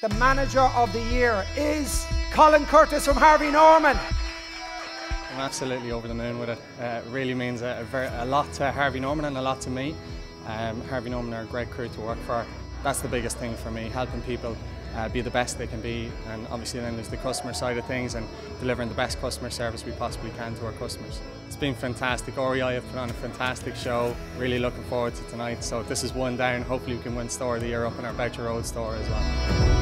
The manager of the year is Colin Curtis from Harvey Norman. I'm absolutely over the moon with it. Uh, it really means a, a, lot to Harvey Norman and a lot to me. Um, Harvey Norman are a great crew to work for. That's the biggest thing for me, helping people uh, be the best they can be and obviously then there's the customer side of things and delivering the best customer service we possibly can to our customers. It's been fantastic. REI have put on a fantastic show. Really looking forward to tonight. So this is one down. Hopefully we can win store of the year up in our Boucher Road store as well.